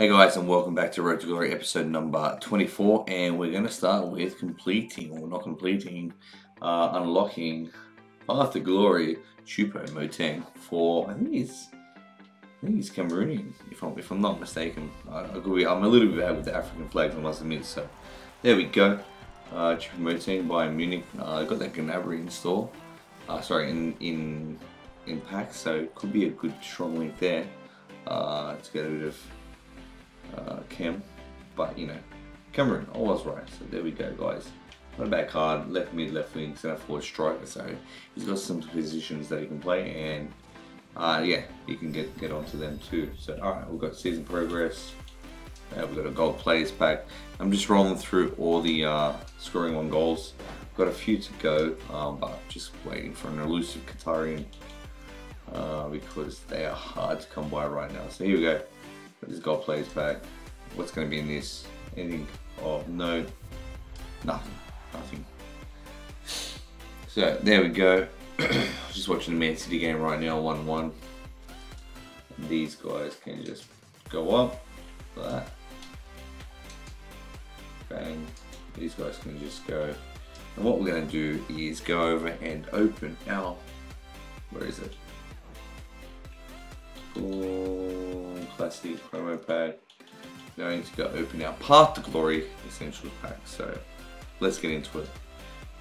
Hey guys, and welcome back to Road to Glory episode number 24. And we're going to start with completing, or not completing, uh, unlocking Path to Glory Choupo-Moting for, I think he's, I think he's Cameroonian, if I'm, if I'm not mistaken. I, be, I'm a little bit bad with the African flags, I must admit. So there we go. Uh, Choupo-Moting by Munich. Uh, I got that Gnabry in store. Uh, sorry, in, in, in pack, so it could be a good strong link there. Uh, to get a bit of uh, but you know, Cameroon, I was right. So there we go, guys. Not a bad card, left mid, left wing, centre forward, striker. So he's got some positions that he can play, and uh, yeah, he can get get onto them too. So all right, we've got season progress. Uh, we've got a gold players pack. I'm just rolling through all the uh, scoring one goals. Got a few to go, um, but just waiting for an elusive Qatarian uh, because they are hard to come by right now. So here we go. Got this gold players pack. What's going to be in this? Anything of note? Nothing. Nothing. So there we go. just watching the Man City game right now, 1 1. These guys can just go up like that. Bang. These guys can just go. And what we're going to do is go over and open our. Where is it? Ooh, classic promo pack. Going to go open our Path to Glory Essentials pack. So let's get into it.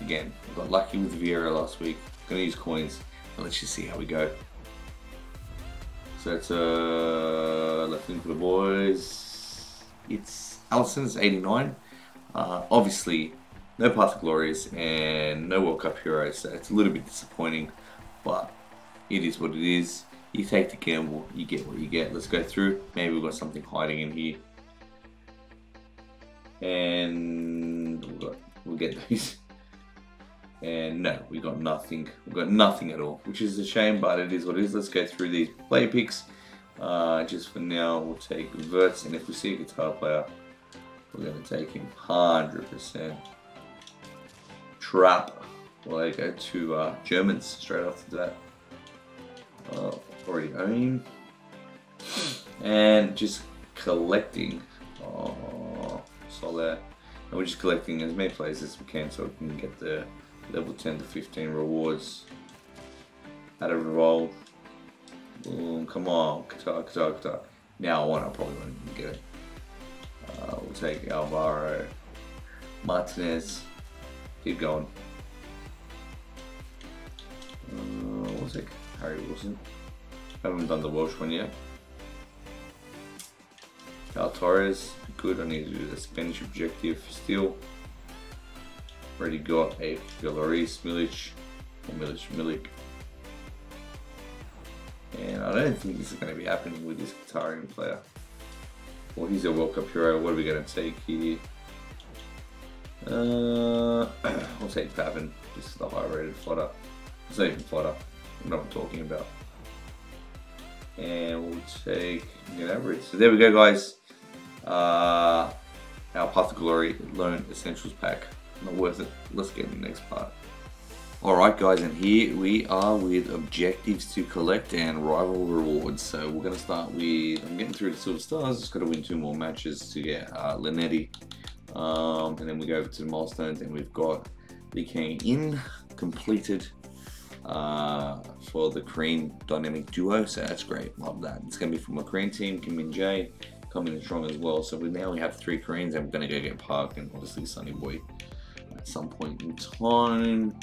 Again, I got lucky with Vieira last week. Gonna use coins. And let's just see how we go. So it's uh, left wing for the boys. It's Allison's 89. Uh, obviously, no Path to Glories and no World Cup heroes, so it's a little bit disappointing, but it is what it is. You take the gamble, you get what you get. Let's go through. Maybe we've got something hiding in here. And we'll, get these. And no, we got nothing. We got nothing at all, which is a shame, but it is what it is. Let's go through these play picks. Uh, just for now, we'll take Wirtz, and if we see a guitar player, we're going to take him 100%. Trapp. Well, I go to uh, Germans straight after that. Uh, already own. And just collecting. Oh, Soler. And we're just collecting as many players as we can so we can get the level 10 to 15 rewards out of Revolve. Boom, come on, Qatar, Qatar, Qatar. Now I want, probably won't get it. Uh, we'll take Alvaro, Martinez, keep going. Uh, we'll take Harry Wilson. Haven't done the Welsh one yet. Cal Torres, good. I need to do the Spanish objective still. Already got a Lloris, Milic, or Milic, Milik. And I don't think this is going to be happening with this Qatarian player. Well, he's a World Cup hero. What are we going to take here? Uh, I'll take Pavin. This is the high rated fodder. It's not even fodder. I know what I'm talking about. And we'll take an average. So there we go, guys. Uh, our Path to Glory Loan Essentials pack. Not worth it. Let's get in the next part. Alright guys, and here we are with objectives to collect and rival rewards. So we're going to start with, I'm getting through the Silver Stars, just got to win two more matches to get uh, Linetty. Um, and then we go over to the milestones and we've got the King in completed uh, for the Korean Dynamic Duo, so that's great, love that. It's going to be from a Korean team, Kim Min Jae, coming in strong as well. So we now we have three Koreans we're going to go get Park and obviously Sunny Boy at some point in time.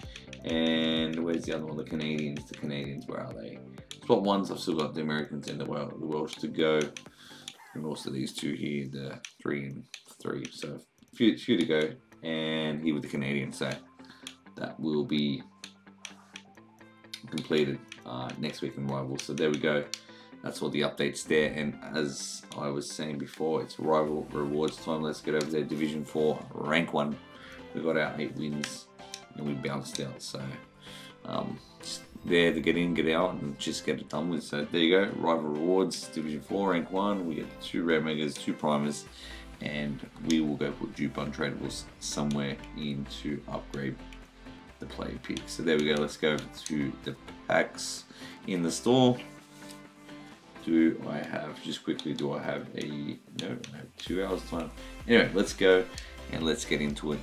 And where's the other one? The Canadians. The Canadians, where are they? Spot ones, I've still got the Americans and the, Wel the Welsh to go. And also these two here, the three and three. So a few, few to go. And here with the Canadians. So that will be completed uh, next week in Rival. So there we go. That's all the updates there. And as I was saying before, it's Rival rewards time. Let's get over there. Division 4, rank 1. We got our 8 wins and we bounced out. So um, there to get in, get out, and just get it done with. So there you go. Rival rewards, Division 4, rank 1. We get two Rare Megas, two Primers. And we will go put dupe untradables somewhere in to upgrade the play pick. So there we go. Let's go to the packs in the store. do I have, just quickly, do I have a, no, I have two hours time. Anyway, let's go and let's get into it.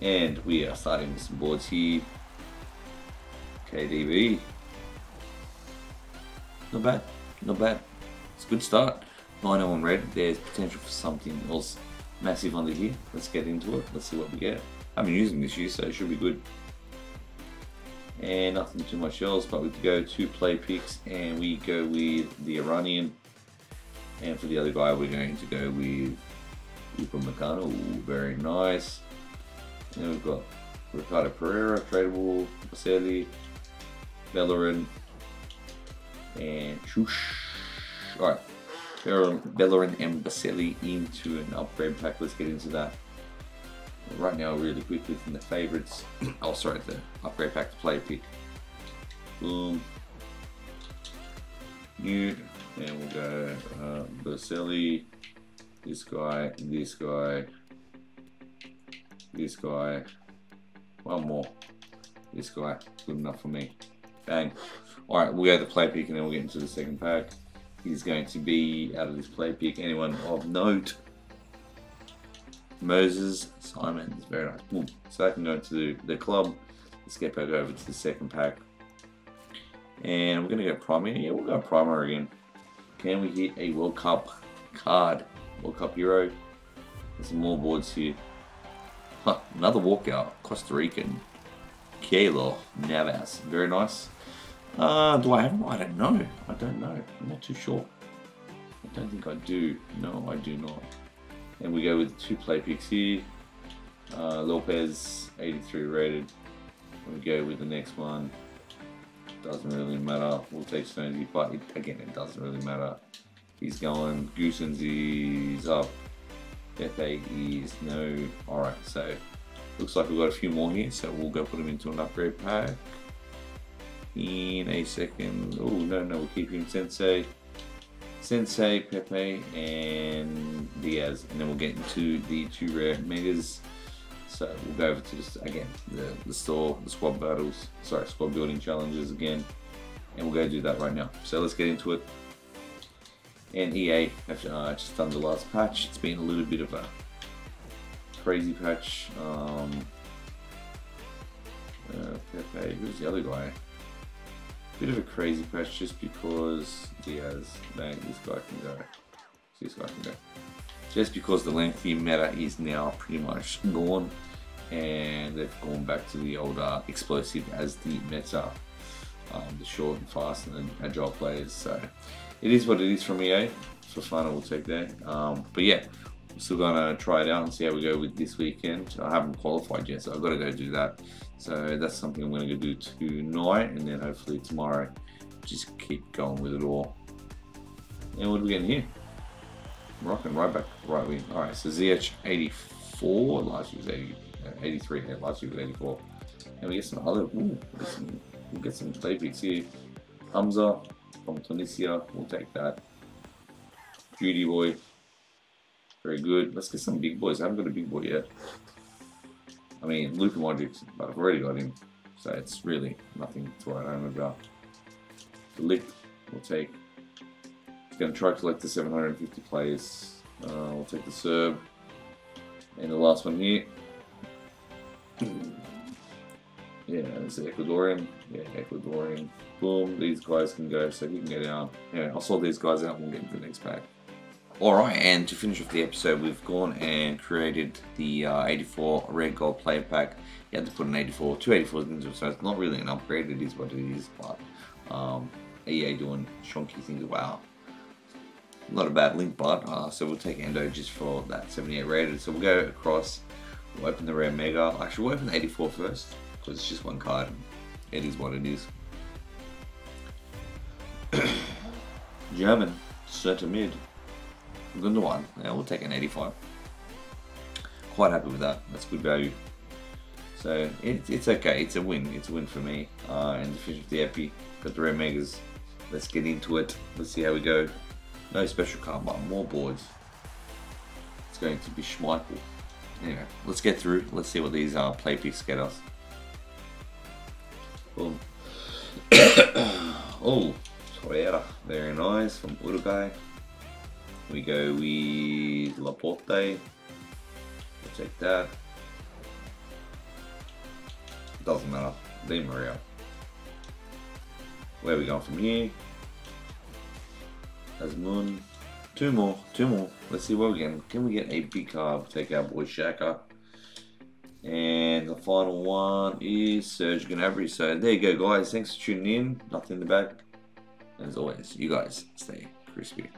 And we are starting with some boards here. KDB. Not bad, not bad. It's a good start. 9 on red, there's potential for something else massive under here. Let's get into it, let's see what we get. I've been using this year, so it should be good. And nothing too much else, but we go to play picks and we go with the Iranian. And for the other guy, we're going to go with Upamecano. Very nice. And we've got Ricardo Pereira, tradable, Baselli, Bellerin, and Shush. Alright, Bellerin and Baselli into an upgrade pack. Let's get into that. Right now, really quickly from the favorites. oh, sorry, the upgrade pack to play pick. Boom. New. And we'll go uh, Baselli, this guy, this guy, this guy, one more, this guy, good enough for me. Bang. Alright, we'll go to the play pick and then we'll get into the second pack. He's going to be out of this play pick. Anyone of note? Moses, Simon is very nice. So I can go to the, club. Let's get back over to the second pack. And we're going to go primary. Yeah, we'll go primary again. Can we hit a World Cup card? World Cup Hero. There's some more boards here. Huh, another walkout. Costa Rican. Keylor Navas. Very nice. Uh, do I have them? I don't know. I don't know. I'm not too sure. I don't think I do. No, I do not. And we go with two play picks here. Uh, Lopez, 83 rated. We go with the next one doesn't really matter. We'll take Stonesy, but it, again, it doesn't really matter. He's going, Gosens is up, Pepe is no. Alright, so looks like we've got a few more here, so we'll go put them into an upgrade pack in a second. Oh, no, no, we'll keep him Sensei. Sensei, Pepe, and Diaz, and then we'll get into the two rare megas. So we'll go over to this again, the, the store, the squad battles, sorry, squad building challenges again, and we'll go do that right now. So let's get into it. And EA have uh, just done the last patch. It's been a little bit of a crazy patch. Um, uh, Pepe, who's the other guy? Bit of a crazy patch just because Diaz, bang, this guy can go. This guy can go. Just because the lengthy meta is now pretty much gone and they've gone back to the older explosive as the meta, um, the short and fast and agile players. So it is what it is from EA. Fun, I will take that. Um, but yeah, I'm still gonna try it out and see how we go with this weekend. I haven't qualified yet, so I've got to go do that. So that's something I'm gonna go do tonight, and then hopefully tomorrow, just keep going with it all. And what are we getting here? Rocking right back, right wing. All right, so ZH 84, last year was 80. Uh, 83 here, last year was 84. And we get some other, ooh, we'll get some, we'll get some play picks here. Hamza from Tunisia, we'll take that. Judy boy, very good. Let's get some big boys. I haven't got a big boy yet. I mean, Luka Modric, but I've already got him. So it's really nothing to write home about. The lick we'll take. Going to try to collect the 750 players. Uh, we'll take the Serb. And the last one here, yeah, it's Ecuadorian. Yeah, Ecuadorian. Boom, these guys can go, so he can get out. Yeah, I'll sort these guys out and we'll get into the next pack. Alright, and to finish off the episode, we've gone and created the uh, 84 red gold player pack. You had to put an 84, two 84s into it, so it's not really an upgrade, it is what it is, but um, EA doing shonky things, wow. Not a bad link, but uh, so we'll take Endo just for that 78 rated. So we'll go across We'll open the rare mega. Actually, we'll open the 84 first because it's just one card. It is what it is. German, center mid. Gundogan. Yeah, we'll take an 85. Quite happy with that. That's good value. So it, it's okay. It's a win. It's a win for me. Uh, and the finish the epi. Got the rare megas. Let's get into it. Let's see how we go. No special card, but more boards. It's going to be Schmeichel. Anyway, let's get through. Let's see what these uh, play picks get us. Boom. oh, Torreira, very nice from Uruguay. We go with Laporte. We'll take that. Doesn't matter. Di Maria. Where are we going from here? Asmun. Two more. Two more. Let's see what we get. Can we get a big card? Take our boy Xhaka. And the final one is Serge Gnabry. So there you go, guys. Thanks for tuning in. Nothing in the back. As always, you guys stay crispy.